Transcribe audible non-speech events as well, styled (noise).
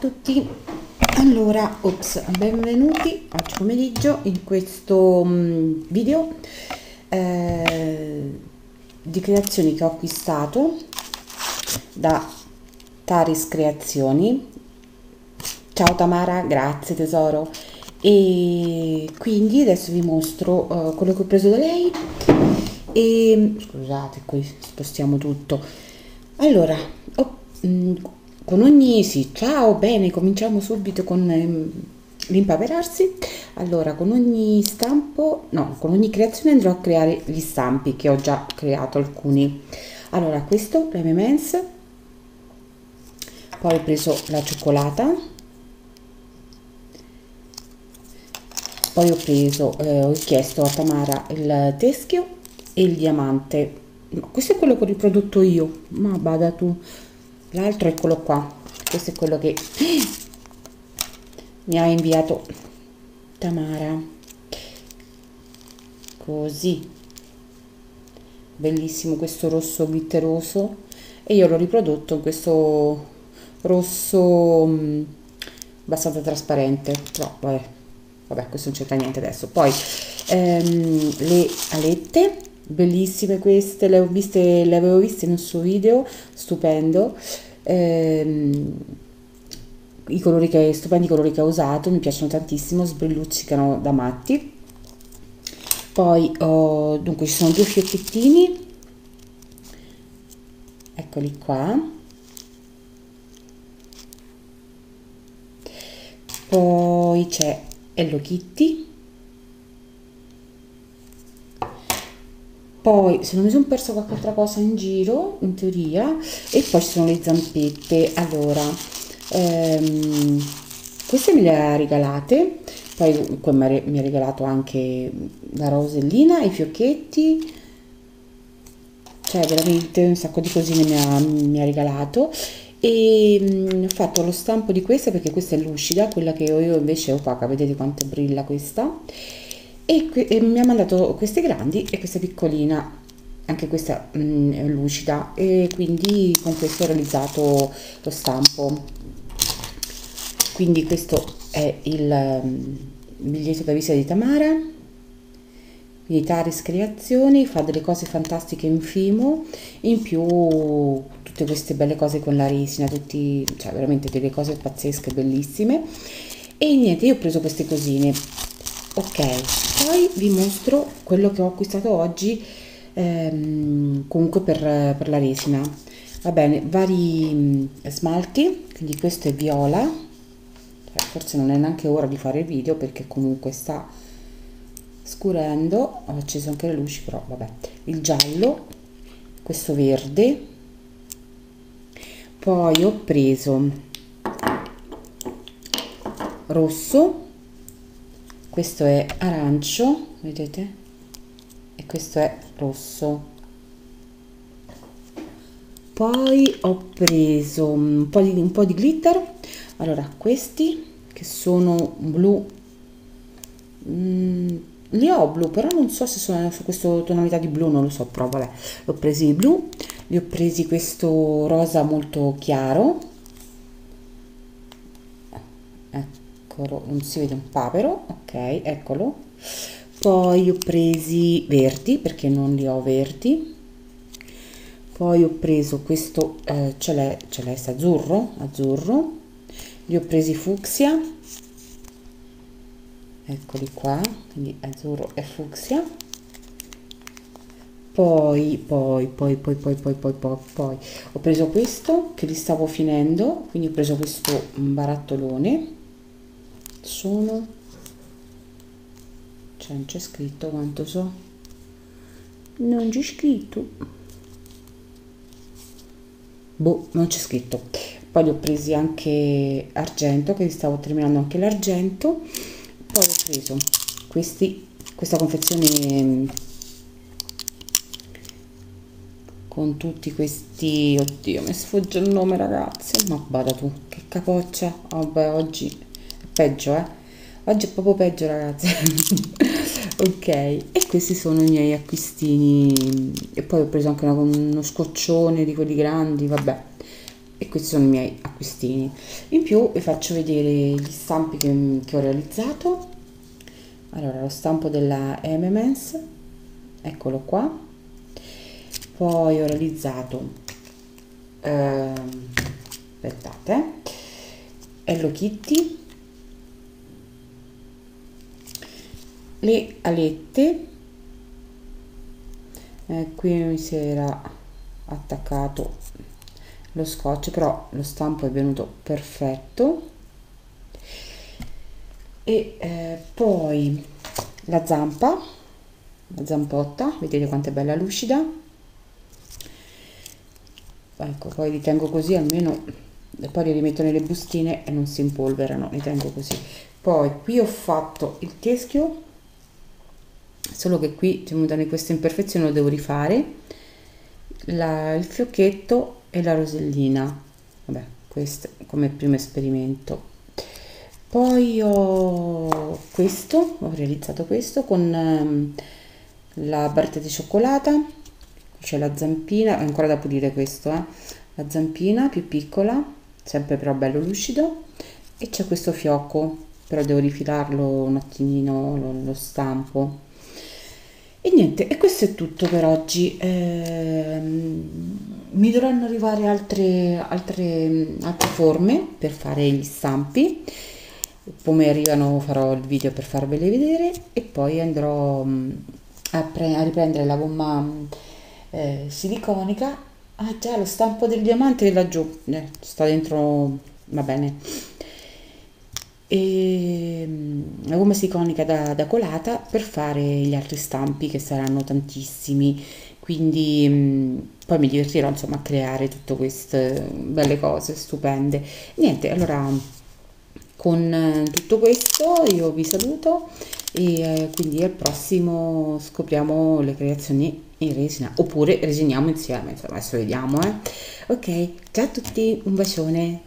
tutti. Allora ops benvenuti oggi pomeriggio in questo um, video eh, di creazioni che ho acquistato da Taris Creazioni. Ciao Tamara grazie tesoro. E quindi adesso vi mostro uh, quello che ho preso da lei. E scusate qui spostiamo tutto. Allora ho, mh, mm, con ogni sì ciao bene cominciamo subito con ehm, l'impaperarsi allora con ogni stampo no con ogni creazione andrò a creare gli stampi che ho già creato alcuni. Allora questo per Mens. Poi ho preso la cioccolata. Poi ho preso eh, ho chiesto a Tamara il teschio e il diamante. No, questo è quello che ho riprodotto io ma bada tu l'altro eccolo qua. Questo è quello che mi ha inviato Tamara. Così. Bellissimo questo rosso glitteroso. E io l'ho riprodotto in questo rosso mm, abbastanza trasparente. Però vabbè, vabbè questo non c'entra niente adesso. Poi ehm, le alette bellissime queste le, ho viste, le avevo viste in un suo video stupendo. Ehm, i colori che stupendi colori che ha usato mi piacciono tantissimo sbrilluccicano da matti. Poi ho dunque ci sono due fiocchettini eccoli qua. Poi c'è Hello Kitty poi se non mi sono persa qualche altra cosa in giro in teoria e poi ci sono le zampette. Allora ehm, queste me le ha regalate. Poi mi ha regalato anche la rosellina i fiocchetti. Cioè veramente un sacco di cosine mi ha, mi ha regalato. E mh, mm, ho fatto lo stampo di questa perché questa è lucida quella che ho io invece è opaca. Vedete quanto brilla questa e, e mi ha mandato queste grandi e questa piccolina anche questa mh, mm, lucida. E quindi con questo ho realizzato lo stampo. Quindi questo è il um, biglietto da visita di Tamara. Quindi Taris Creazioni fa delle cose fantastiche in Fimo. In più tutte queste belle cose con la resina tutti, cioè veramente delle cose pazzesche bellissime. E niente io ho preso queste cosine ok poi vi mostro quello che ho acquistato oggi ehm, comunque per, per, la resina. Va bene vari mm, smalti quindi questo è viola. Cioè, forse non è neanche ora di fare il video perché comunque sta scurendo. Ho acceso anche le luci però vabbè. Il giallo questo verde. Poi ho preso rosso questo è arancio vedete? E questo è rosso. Poi ho preso un po' di, un po di glitter. Allora questi che sono blu. Mm, li ho blu però non so se sono su questa tonalità di blu non lo so però vabbè. L'ho presi blu. Li ho presi questo rosa molto chiaro eccolo non si vede un papero. Ok eccolo. Poi ho presi verdi perché non li ho verdi. Poi ho preso questo eh, celeste azzurro azzurro. Li ho presi fucsia. Eccoli qua quindi azzurro e fucsia. Poi poi poi poi poi poi poi poi poi. Ho preso questo che li stavo finendo quindi ho preso questo barattolone sono. Cioè non c'è scritto quanto so. Non c'è scritto. Boh non c'è scritto. Poi li ho presi anche argento che stavo terminando anche l'argento. Poi ho preso questi questa confezione mm, con tutti questi oddio mi sfugge il nome ragazzi ma bada tu che capoccia. Vabbè oggi peggio eh? Oggi è proprio peggio ragazzi. (laughs) Ok e questi sono i miei acquistini. E poi ho preso anche una, uno scoccione di quelli grandi vabbè. E questi sono i miei acquistini. In più vi faccio vedere gli stampi che, che ho realizzato. Allora lo stampo della M&M's eccolo qua. Poi ho realizzato eh, aspettate Hello Kitty le alette. Eh, qui mi si era attaccato lo scotch però lo stampo è venuto perfetto. E eh, poi la zampa la zampotta vedete quanto è bella lucida. Ecco poi li tengo così almeno poi li rimetto nelle bustine e non si impolverano li tengo così. Poi qui ho fatto il teschio solo che qui c'è venuta questa imperfezione lo devo rifare. La, il fiocchetto e la rosellina. Vabbè questo come primo esperimento. Poi ho questo ho realizzato questo con um, la barretta di cioccolata. C'è la zampina è ancora da pulire questo eh? la zampina più piccola sempre però bello lucido. E c'è questo fiocco però devo rifilarlo un attimino lo, lo stampo e niente, e questo è tutto per oggi. Eh, mi dovranno arrivare altre, altre, altre forme per fare gli stampi. Come arrivano farò il video per farvele vedere e poi andrò mm, a, a riprendere la gomma eh, siliconica. Ah già, lo stampo del diamante è laggiù, eh, sta dentro, va bene e la gomma siliconica da, da, colata per fare gli altri stampi che saranno tantissimi. Quindi mm, poi mi divertirò insomma a creare tutte queste belle cose stupende. Niente allora con eh, tutto questo io vi saluto e eh, quindi al prossimo scopriamo le creazioni in resina oppure resiniamo insieme insomma adesso vediamo eh. Ok ciao a tutti un bacione